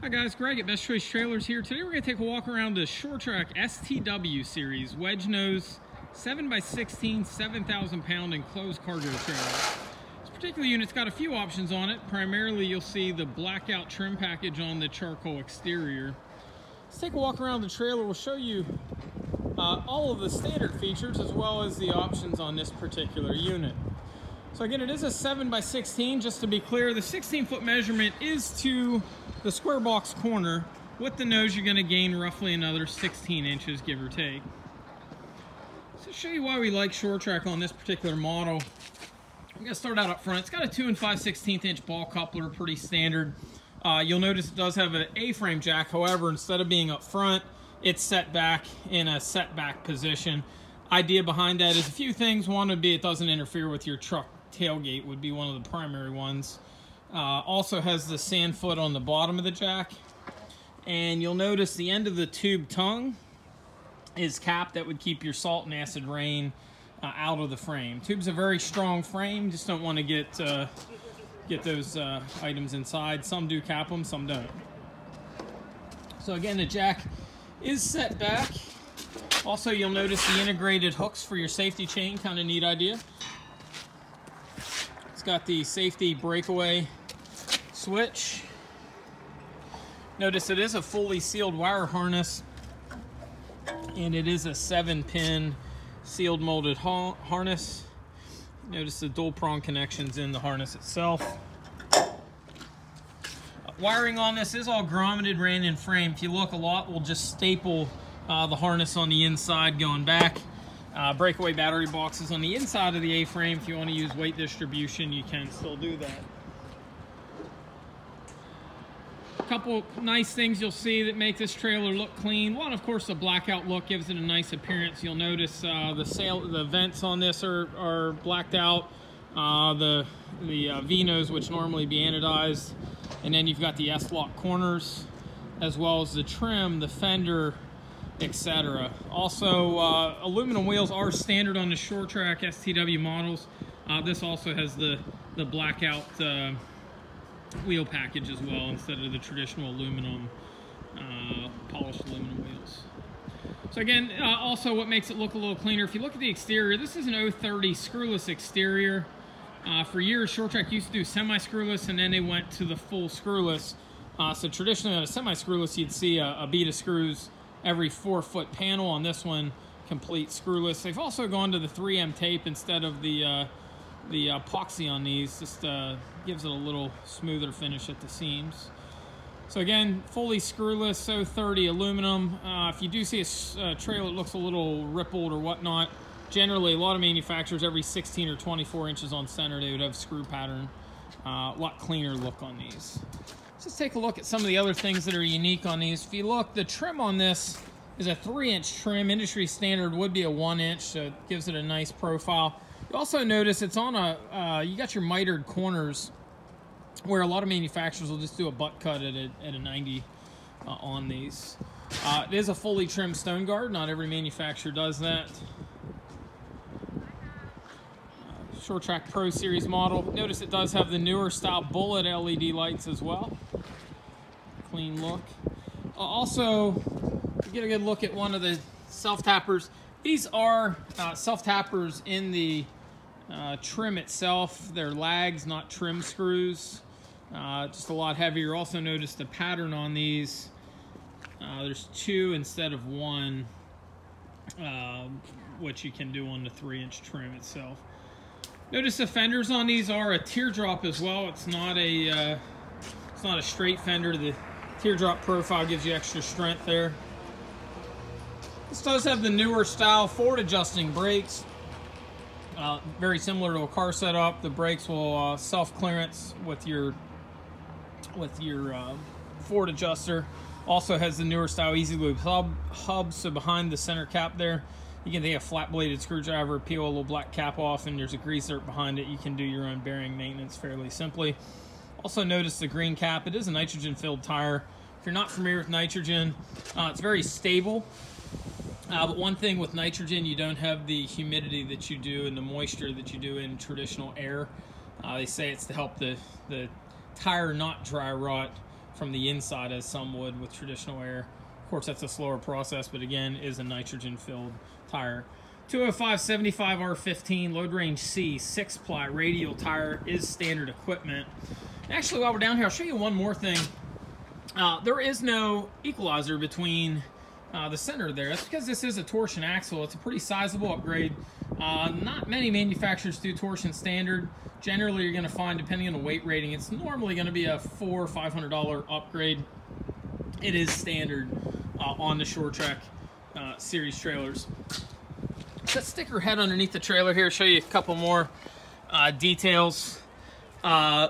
Hi guys, Greg at Best Choice Trailers here. Today we're going to take a walk around the Sure Trac STW series wedge nose 7x16 7,000 pound enclosed cargo trailer. This particular unit's got a few options on it. Primarily you'll see the blackout trim package on the charcoal exterior. Let's take a walk around the trailer. We'll show you uh, all of the standard features as well as the options on this particular unit. So again, it is a 7 by 16 just to be clear. The 16 foot measurement is to the square box corner. With the nose, you're gonna gain roughly another 16 inches, give or take. So show you why we like Sure Trac on this particular model. I'm gonna start out up front. It's got a 2 and 5 16th inch ball coupler, pretty standard. Uh, you'll notice it does have an A-frame jack. However, instead of being up front, it's set back in a setback position. Idea behind that is a few things. One would be it doesn't interfere with your truck tailgate would be one of the primary ones. Uh, also has the sand foot on the bottom of the jack. And you'll notice the end of the tube tongue is capped that would keep your salt and acid rain uh, out of the frame. Tube's a very strong frame, just don't want to get uh, get those uh, items inside. Some do cap them, some don't. So again, the jack is set back. Also, you'll notice the integrated hooks for your safety chain, kind of neat idea. It's got the safety breakaway switch. Notice it is a fully sealed wire harness and it is a seven pin sealed molded ha harness. Notice the dual prong connections in the harness itself. Wiring on this is all grommeted, ran in frame. If you look a lot, we'll just staple uh, the harness on the inside going back. Uh, breakaway battery boxes on the inside of the A-frame. If you want to use weight distribution, you can still do that. A couple nice things you'll see that make this trailer look clean. One, of course, the blackout look gives it a nice appearance. You'll notice uh, the sail, the vents on this are, are blacked out. Uh, the the uh, V-nose, which normally be anodized, and then you've got the S-lock corners, as well as the trim, the fender, etc. Also, uh, aluminum wheels are standard on the Sure Trac STW models. Uh, this also has the, the blackout uh, wheel package as well instead of the traditional aluminum, uh, polished aluminum wheels. So again, uh, also what makes it look a little cleaner, if you look at the exterior, this is an 030 screwless exterior. Uh, for years, Sure Trac used to do semi-screwless and then they went to the full screwless. so traditionally on a semi-screwless, you'd see a, a bead of screws every four foot panel on this one complete screwless. They've also gone to the 3M tape instead of the uh, the epoxy on these. Just uh, gives it a little smoother finish at the seams. So again, fully screwless, so 30 aluminum. Uh, if you do see a, a trailer that looks a little rippled or whatnot, generally a lot of manufacturers every 16 or 24 inches on center they would have screw pattern. Uh, a lot cleaner look on these. Let's take a look at some of the other things that are unique on these. If you look, the trim on this is a three inch trim. Industry standard would be a one inch, so it gives it a nice profile. You also notice it's on a, uh, you got your mitered corners where a lot of manufacturers will just do a butt cut at a, at a 90 uh, on these. Uh, it is a fully trimmed stone guard. Not every manufacturer does that. Sure Trac Pro Series model. Notice it does have the newer style bullet LED lights as well. Clean look. Uh, also, get a good look at one of the self-tappers. These are uh, self-tappers in the uh, trim itself. They're lags, not trim screws. Uh, just a lot heavier. Also notice the pattern on these. Uh, there's two instead of one, uh, which you can do on the three inch trim itself. Notice the fenders on these are a teardrop as well. It's not a uh, it's not a straight fender. The teardrop profile gives you extra strength there. This does have the newer style forward adjusting brakes. Uh, very similar to a car setup. The brakes will uh, self clearance with your with your uh, forward adjuster. Also has the newer style Easy Lube hub, hub. So behind the center cap there, you can take a flat bladed screwdriver, peel a little black cap off, and there's a greaser behind it. You can do your own bearing maintenance fairly simply. Also notice the green cap. It is a nitrogen filled tire. If you're not familiar with nitrogen, uh, it's very stable. Uh, but one thing with nitrogen, you don't have the humidity that you do and the moisture that you do in traditional air. Uh, they say it's to help the, the tire not dry rot from the inside as some would with traditional air. Of course, that's a slower process, but again, is a nitrogen-filled tire. 205 75 R15 load range C 6 ply radial tire is standard equipment. Actually, while we're down here, I'll show you one more thing. Uh, there is no equalizer between uh, the center there. That's because this is a torsion axle. It's a pretty sizable upgrade. Uh, not many manufacturers do torsion standard. Generally, you're going to find, depending on the weight rating, it's normally going to be a four or five hundred dollar upgrade. It is standard uh, on the Sure Trac uh, series trailers. Let's stick her head underneath the trailer here, show you a couple more uh, details. Uh,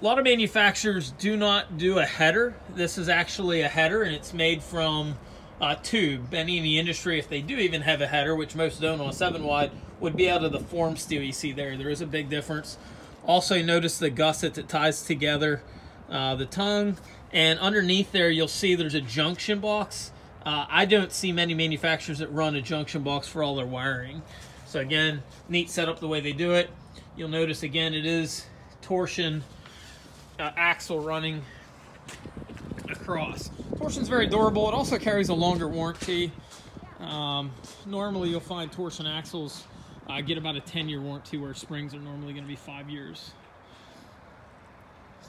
a lot of manufacturers do not do a header. This is actually a header and it's made from uh, tube. Many in the industry, if they do even have a header, which most don't on a 7 wide, would be out of the form steel you see there. There is a big difference. Also, notice the gusset that ties together uh, the tongue. And underneath there, you'll see there's a junction box. Uh, I don't see many manufacturers that run a junction box for all their wiring. So again, neat setup the way they do it. You'll notice again it is torsion uh, axle running across. Torsion's very durable. It also carries a longer warranty. Um, normally you'll find torsion axles uh, get about a 10 year warranty where springs are normally going to be five years.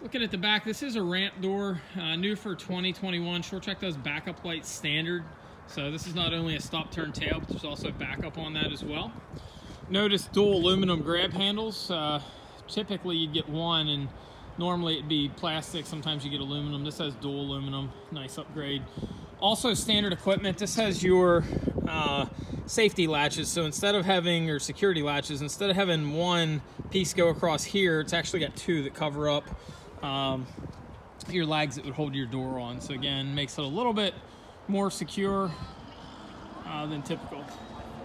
Looking at the back, this is a ramp door, uh, new for 2021. Sure Trac does backup lights standard. So this is not only a stop turn tail, but there's also a backup on that as well. Notice dual aluminum grab handles. Uh, typically you'd get one and normally it'd be plastic. Sometimes you get aluminum. This has dual aluminum, nice upgrade. Also standard equipment, this has your uh, safety latches. So instead of having, your security latches, instead of having one piece go across here, it's actually got two that cover up um, your legs that would hold your door on. So again, makes it a little bit more secure uh, than typical.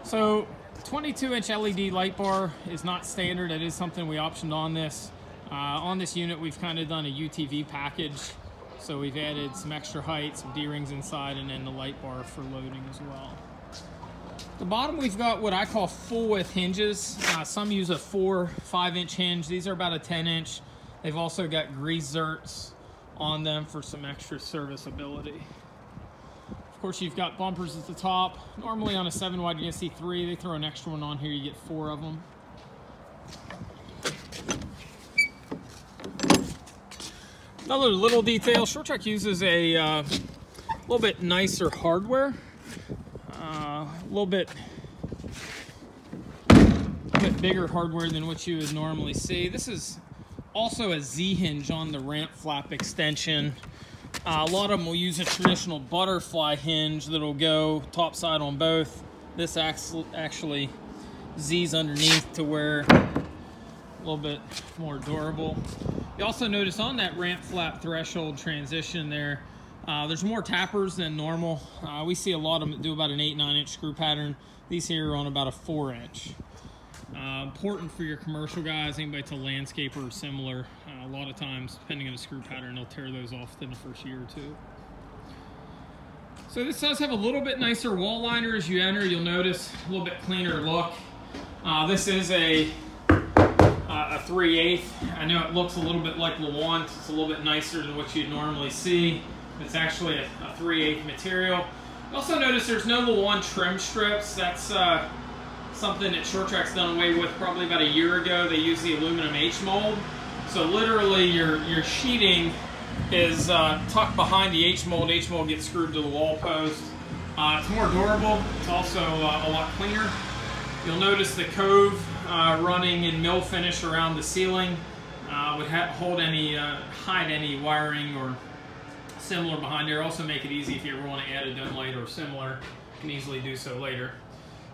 So 22 inch LED light bar is not standard. It is something we optioned on this. Uh, on this unit, we've kind of done a UTV package. So we've added some extra height, some D-rings inside, and then the light bar for loading as well. The bottom we've got what I call full width hinges. Uh, some use a four, five inch hinge. These are about a 10 inch. They've also got grease zerks on them for some extra serviceability. Of course, you've got bumpers at the top. Normally on a 7 wide, you're going to see three. They throw an extra one on here, you get four of them. Another little detail, Sure Trac uses a uh, little bit nicer hardware. Uh, a little bit, a bit bigger hardware than what you would normally see. This is also a Z-hinge on the ramp flap extension. Uh, a lot of them will use a traditional butterfly hinge that'll go top side on both. This actually Z's underneath to where a little bit more durable. You also notice on that ramp flap threshold transition there, uh, there's more tappers than normal. Uh, we see a lot of them do about an 8 9 inch screw pattern. These here are on about a 4 inch. Uh, important for your commercial guys, anybody to landscaper or similar. Uh, a lot of times, depending on the screw pattern, they'll tear those off within the first year or two. So this does have a little bit nicer wall liner as you enter. You'll notice a little bit cleaner look. Uh, this is a uh, a 3 8 I know it looks a little bit like Luan. It's a little bit nicer than what you'd normally see. It's actually a, a 3 8 material. Also notice there's no Luan trim strips. That's uh, something that Sure Trac's done away with probably about a year ago. They use the aluminum H mold. So literally your, your sheeting is uh, tucked behind the H mold. H mold gets screwed to the wall post. Uh, it's more durable. It's also uh, a lot cleaner. You'll notice the cove uh, running in mill finish around the ceiling uh, would hold any, uh, hide any wiring or similar behind there. Also make it easy if you ever want to add a dome light or similar. You can easily do so later.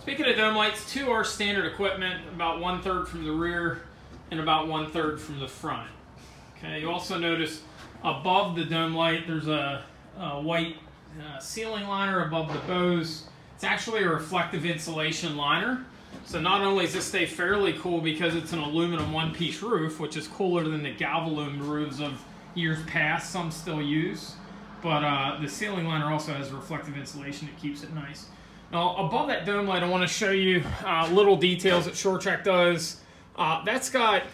Speaking of dome lights, two are standard equipment, about one third from the rear and about one third from the front. Okay, you also notice above the dome light, there's a, a white uh, ceiling liner above the bows. It's actually a reflective insulation liner. So not only does this stay fairly cool because it's an aluminum one-piece roof, which is cooler than the Galvalume roofs of years past, some still use, but uh, the ceiling liner also has reflective insulation that keeps it nice. Now, above that dome light, I want to show you uh, little details that Sure Trac does. Uh, that's got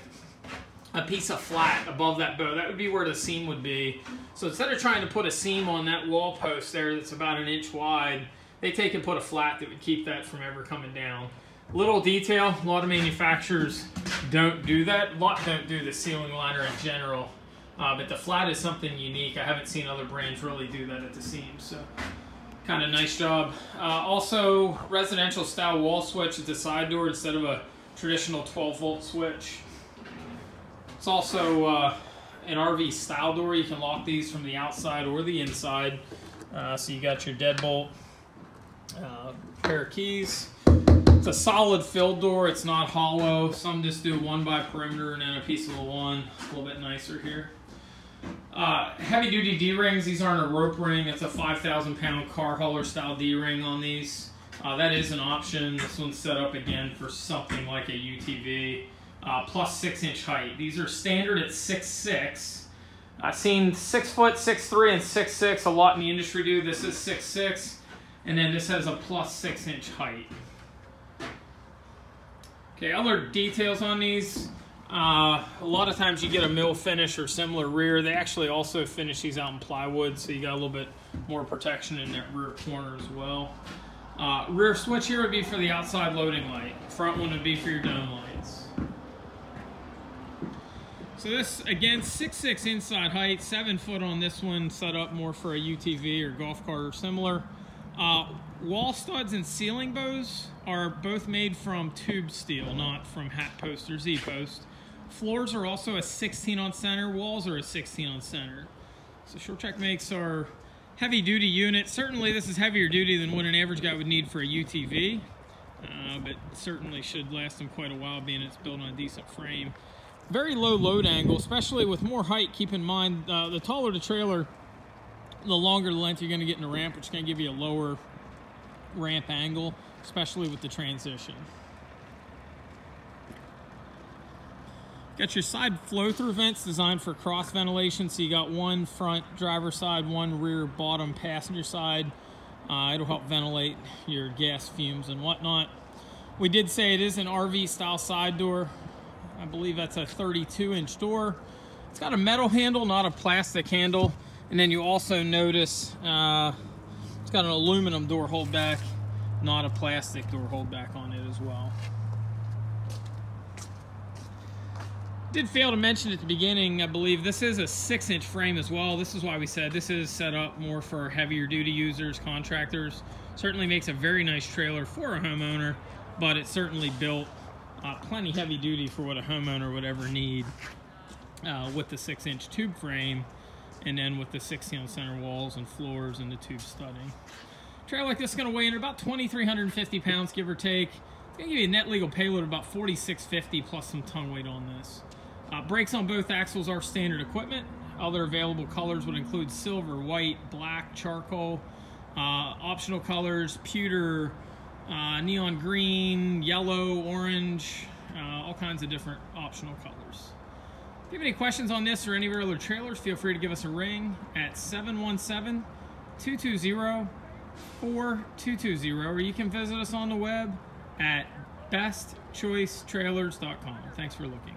a piece of flat above that bow. That would be where the seam would be. So instead of trying to put a seam on that wall post there that's about an inch wide, they take and put a flat that would keep that from ever coming down. Little detail, a lot of manufacturers don't do that. A lot don't do the ceiling liner in general. Uh, but the flat is something unique. I haven't seen other brands really do that at the seams. So kind of nice job. Uh, also, residential style wall switch at the side door instead of a traditional 12 volt switch. It's also uh, an RV style door. You can lock these from the outside or the inside. Uh, so you got your deadbolt, uh, pair of keys. It's a solid filled door. It's not hollow. Some just do one by perimeter and then a piece of the one. A little bit nicer here. Uh, heavy duty D-rings. These aren't a rope ring. It's a 5,000 pound car hauler style D-ring on these. Uh, that is an option. This one's set up again for something like a UTV uh, plus six inch height. These are standard at six six. I've seen six foot, six three, and six six a lot in the industry do. This is six six, and then this has a plus six inch height. Okay, other details on these. Uh, a lot of times you get a mill finish or similar rear. They actually also finish these out in plywood, so you got a little bit more protection in that rear corner as well. Uh, rear switch here would be for the outside loading light. Front one would be for your dome lights. So this, again, 6'6 inside height, 7 foot on this one, set up more for a UTV or golf cart or similar. Uh, wall studs and ceiling bows are both made from tube steel, not from hat post or Z-post. Floors are also a 16 on center, walls are a 16 on center. So Short makes our heavy duty unit. Certainly this is heavier duty than what an average guy would need for a UTV, uh, but certainly should last them quite a while being it's built on a decent frame very low load angle, especially with more height. Keep in mind, uh, the taller the trailer, the longer the length you're going to get in the ramp, which is going to give you a lower ramp angle, especially with the transition. Got your side flow-through vents designed for cross ventilation. So you got one front driver side, one rear bottom passenger side. Uh, it'll help ventilate your gas fumes and whatnot. We did say it is an RV style side door. I believe that's a 32 inch door. It's got a metal handle, not a plastic handle. And then you also notice uh, it's got an aluminum door holdback, not a plastic door holdback on it as well. Did fail to mention at the beginning, I believe this is a six inch frame as well. This is why we said this is set up more for heavier duty users, contractors. Certainly makes a very nice trailer for a homeowner, but it's certainly built uh, plenty heavy duty for what a homeowner would ever need uh, with the six inch tube frame and then with the 16 center walls and floors and the tube studding. Trailer like this is gonna weigh in at about 2,350 pounds, give or take. It's gonna give you a net legal payload of about 4,650 plus some tongue weight on this. Uh, brakes on both axles are standard equipment. Other available colors would include silver, white, black, charcoal. Uh, optional colors, pewter, uh, neon green, yellow, orange, uh, all kinds of different optional colors. If you have any questions on this or any of our other trailers, feel free to give us a ring at 717 220 4220, or you can visit us on the web at bestchoicetrailers.com. Thanks for looking.